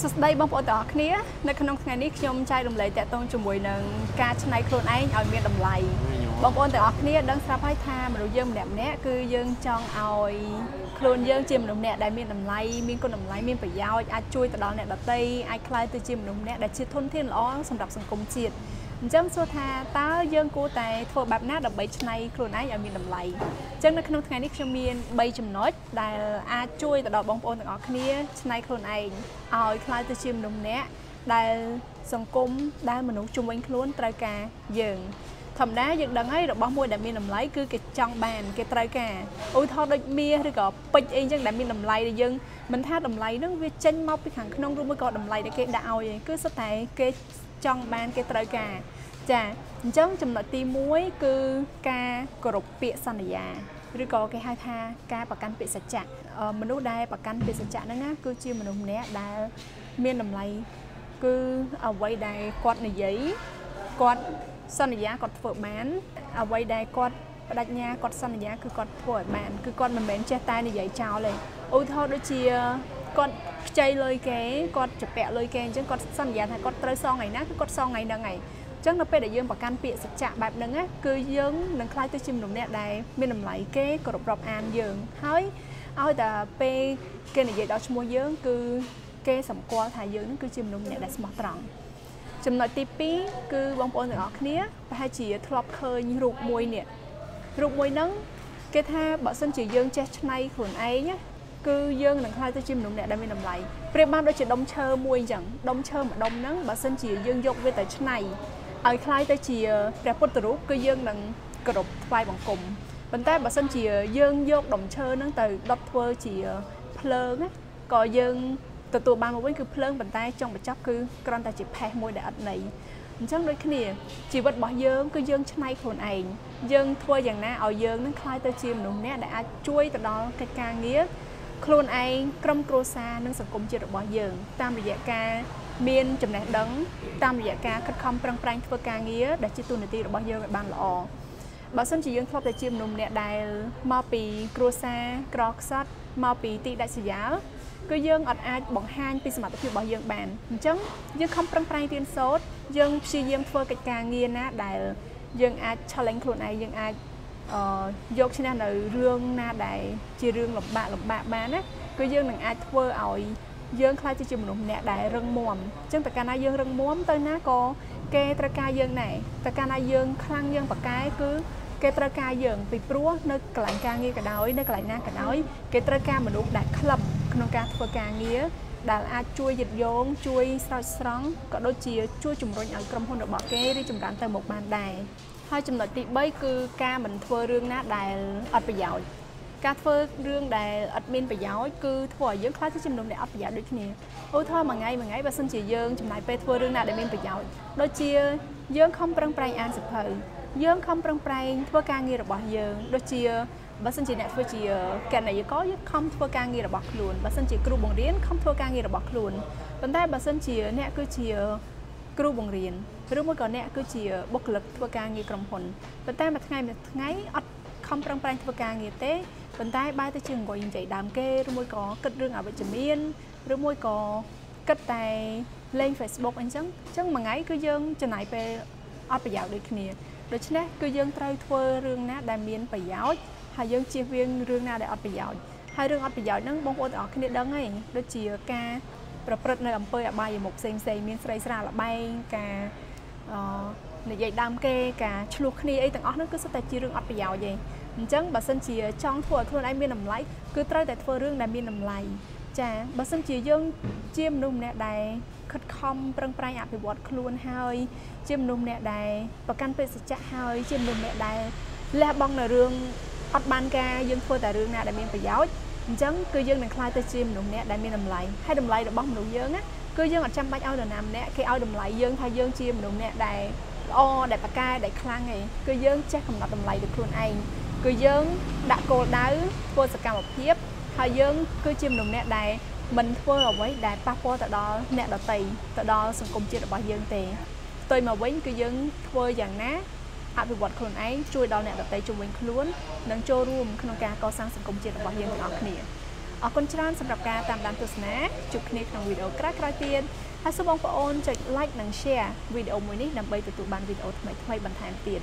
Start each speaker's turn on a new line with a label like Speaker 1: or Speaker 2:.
Speaker 1: សួស្តីបងប្អូនទាំងអស់គ្នានៅក្នុងថ្ងៃនេះខ្ញុំចែករំលែកតាក់ទងជាមួយនឹងការច្នៃខ្លួនឯងឲ្យមានតម្លៃ បងប្អូនទាំងអស់គ្នាដឹងស្រាប់ហើយថាមនុស្សយើងម្នាក់ម្នាក់គឺយើងចង់ឲ្យខ្លួនយើងជាមនុស្សម្នាក់ដែលមានតម្លៃមានគុណតម្លៃមានប្រយោជន៍អាចជួយទៅដល់អ្នកដទៃអាចក្លាយទៅជាមនុស្សម្នាក់ដែលជាធនធានល្អសម្រាប់សង្គមជាតិអញ្ចឹងសួរថាតើយើងគួរតែធ្វើបែបណាដើម្បីឆ្នៃខ្លួនឯងឲ្យមានតម្លៃអញ្ចឹងនៅក្នុងថ្ងៃនេះខ្ញុំមាន3ចំណុចដែលអាចជួយទៅដល់បងប្អូនទាំងអស់គ្នាឆ្នៃខ្លួនឯងឲ្យក្លាយទៅជាមនុស្សម្នាក់ដែលសង្គមដែលមនុស្សជំនាញខ្លួនត្រូវការយើង ធម្មតាយើងដឹងហើយរបស់មួយដែលមានតម្លៃគឺគេចង់បានគេត្រូវការឧទាហរណ៍ដូចមាសឬក៏ពេជ្រអីចឹងដែលមានតម្លៃដែលយើងមិនថាតម្លៃហ្នឹងវាចេញមកពីខាងក្នុងឬមួយក៏តម្លៃដែលគេដាក់ឲ្យគឺសុទ្ធតែគេចង់បានគេត្រូវការចាអញ្ចឹងចំណុចទី1គឺការគោរពពាក្យសន្យាឬក៏គេហៅថាការប្រកាន់ពាក្យសច្ចៈមនុស្សដែលប្រកាន់ពាក្យសច្ចៈហ្នឹងណាគឺជាមនុស្សម្នាក់ដែលមានតម្លៃគឺអ្វីដែលគាត់និយាយគាត់ សន្យាគាត់ធ្វើបានអ្វីដែលគាត់បដិញ្ញាគាត់សន្យាគឺគាត់ធ្វើឲ្យបានគឺគាត់មិនមែនចេះតែនិយាយចោលទេឧទាហរណ៍ដូចជាគាត់ខ្ចីលុយគេគាត់ជពាក់លុយគេអញ្ចឹងគាត់សន្យាថាគាត់ត្រូវសងថ្ងៃណាគឺគាត់សងថ្ងៃហ្នឹងហើយចឹងនៅពេលដែលយើងប្រកាន់ពាក្យសច្ចៈបែបហ្នឹងណាគឺយើងនឹងខ្លាចទៅជាមនុស្សម្នាក់ដែលមានតម្លៃគេគោរពរាប់អានយើងហើយឲ្យតែពេលគេនិយាយដល់ឈ្មោះយើងគឺគេសម្គាល់ថាយើងនឹងគឺជាមនុស្សម្នាក់ដែលស្មោះត្រង់ ចំណុចទី2គឺបងប្អូនទាំងអស់គ្នាប្រហែលជាធ្លាប់ឃើញរូបមួយនេះរូបមួយហ្នឹងគេថាបើសិនជាយើងចេះឆ្នៃខ្លួនឯងគឺយើងនឹងខ្លាចទៅជាមនុស្សអ្នកដែលមានតម្លៃប្រៀបបានដូចជាដុំឈើមួយអញ្ចឹងដុំឈើមួយដុំហ្នឹងបើសិនជាយើងយកវាទៅឆ្នៃឲ្យខ្លាយទៅជាព្រះពុទ្ធរូបគឺយើងនឹងគោរពថ្វាយបង្គំប៉ុន្តែបើសិនជាយើងយកដុំឈើហ្នឹងទៅដុតធ្វើជាភ្លើងក៏យើង ទទួលបានមកវិញគឺភ្លើងប៉ុន្តែចុងបញ្ចប់គឺគ្រាន់តែជាផេះមួយដែលអត់ន័យអញ្ចឹងដូចគ្នាជីវិតរបស់យើងគឺយើងច្នៃខ្លួនឯងយើងធ្វើយ៉ាងណាឲ្យយើងនឹងคล้ายទៅជាមនុស្សម្នាក់ដែលអាចជួយទៅដល់កិច្ចការងារខ្លួនឯងក្រុមគ្រួសារនិងសង្គមជាតិរបស់យើងតាមរយៈការមានចំណេះដឹងតាមរយៈការខិតខំប្រឹងប្រែងធ្វើការងារដែលជាទូនាទីរបស់យើងឲ្យបានល្អបើសិនជាយើងធ្លាប់តែជាមនុស្សម្នាក់ដែលមកពីគ្រួសារក្រខ្សត់មកពីទីដាច់ស្រយាល គឺយើងអត់អាចបង្ហាញពីសមត្ថភាពរបស់យើងបានអញ្ចឹងយើងខំប្រឹងប្រែងរៀនសូត្រយើងព្យាយាមធ្វើកិច្ចការងារណាដែលយើងអាច challenge ខ្លួនឯងយើងអាចអឺយកឈ្នះនៅរឿងណាដែលជារឿងលំបាកលំបាកបានណាគឺយើងនឹងអាចធ្វើឲ្យយើងខ្លាចទៅជាមនុស្សម្នាក់ដែលរឹងមាំអញ្ចឹងតើកាលណាយើងរឹងមាំទៅណាក៏គេត្រូវការយើងដែរតើកាលណាយើងខ្លាំងយើងប៉កែគឺគេត្រូវការយើងពីព្រោះនៅកន្លែងការងារក៏ដោយនៅកន្លែងណាក៏ដោយគេត្រូវការមនុស្សដែលក្លឹប ក្នុងការធ្វើការងារដែលអាចជួយយឹតយោងជួយស្រោចស្រង់ក៏ដូចជាជួយជំរុញឲ្យក្រុមហ៊ុនរបស់គេរីចម្រើនទៅមុខបានដែរហើយចំណុចទី3គឺការមិនធ្វើរឿងណាដែលអត់ប្រយោជន៍ការធ្វើរឿងដែលអត់មានប្រយោជន៍គឺធ្វើឲ្យយើងខ្លាចទៅជាមនុស្សដែលអត់ប្រយោជន៍ដូចគ្នាឧទាហរណ៍មួយថ្ងៃមួយថ្ងៃបើសិនជាយើងចំណាយពេលធ្វើរឿងណាដែលមានប្រយោជន៍ដូចជាយើងខំប្រឹងប្រែងអានសៀវភៅយើងខំប្រឹងប្រែងធ្វើការងាររបស់យើងដូចជា បើសិនជាអ្នកធ្វើជាកណន័យករយើងខំធ្វើការងាររបស់ខ្លួនបើសិនជាគ្រូបង្រៀនខំធ្វើការងាររបស់ខ្លួនប៉ុន្តែបើសិនជាអ្នកគឺជាគ្រូបង្រៀនឬមួយក៏អ្នកគឺជាបុគ្គលិកធ្វើការងារក្រុមហ៊ុនប៉ុន្តែមួយថ្ងៃមួយថ្ងៃអត់ខំប្រឹងប្រែងធ្វើការងារទេប៉ុន្តែបែរទៅជាអង្គុយនិយាយដើមគេឬមួយក៏គិតរឿងអវិជ្ជមានឬមួយក៏គិតតែលេង Facebook អញ្ចឹងអញ្ចឹងមួយថ្ងៃគឺយើងចំណាយពេលអត់ប្រយោជន៍ដូចគ្នាដូច្នេះគឺយើងត្រូវធ្វើរឿងណាដែលមានប្រយោជន៍ ហើយយើងជៀសវាងរឿងណាដែលអត់ប្រយោជន៍ហើយរឿងអត់ប្រយោជន៍ហ្នឹងបងប្អូនទាំងអស់គ្នាដឹងហើយដូចជាការប្រព្រឹត្តនៅអំពើអបាយមុខផ្សេងផ្សេងមានស្រីស្រាលបែងការអឺនិយាយដើមគេការឆ្លោះគ្នាអីទាំងអស់ហ្នឹងគឺសុទ្ធតែជារឿងអត់ប្រយោជន៍ទេអញ្ចឹងបើសិនជាចង់ធ្វើឲ្យខ្លួនឯងមានតម្លៃគឺត្រូវតែធ្វើរឿងដែលមានតម្លៃចាបើសិនជាយើងជាមនុស្សម្នាក់ដែលខិតខំប្រឹងប្រែងអភិវឌ្ឍខ្លួនហើយជាមនុស្សម្នាក់ដែលប្រកាន់ពេសច្ចៈហើយជាមនុស្សម្នាក់ដែលលះបង់នៅរឿង អត់បានការយើងធ្វើតែរឿងណាដែលមានប្រយោជន៍អញ្ចឹងគឺយើងនឹងខ្លាចទៅជាមនុស្សម្នាក់ដែលមានតម្លៃហើយតម្លៃរបស់មនុស្សយើងណាគឺយើងអត់ចាំបាច់ឲ្យនរណាម្នាក់គេឲ្យតម្លៃយើងថាយើងជាមនុស្សម្នាក់ដែលល្អដែលប៉ាកែដែលខ្លាំងឯងគឺយើងចេះកំណត់តម្លៃទៅខ្លួនឯងគឺយើងដាក់គោលដៅធ្វើសកម្មភាពហើយយើងគឺជាមនុស្សម្នាក់ដែលមិនធ្វើអ្វីដែលប៉ះពាល់ទៅដល់អ្នកដទៃទៅដល់សង្គមជាតិរបស់យើងទេផ្ទុយមកវិញគឺយើងធ្វើយ៉ាងណា អភិវឌ្ឍខ្លួនឯងជួយដល់អ្នកដទៃជុំវិញខ្លួននិងចូលរួមក្នុងការកសាងសង្គមជាតិរបស់យើងទាំងអស់គ្នាអអរគុណច្រើនសម្រាប់ការតាមដានទស្សនាជួបគ្នាក្នុងវីដេអូក្រោយៗទៀតហើយសូមបងប្អូនចុច like និង share វីដេអូមួយនេះដើម្បីទទួលបានវីដេអូថ្មីៗបន្ថែមទៀត